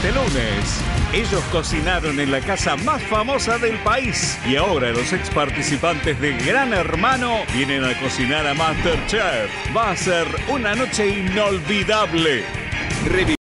este lunes. Ellos cocinaron en la casa más famosa del país y ahora los ex participantes de Gran Hermano vienen a cocinar a Masterchef. Va a ser una noche inolvidable.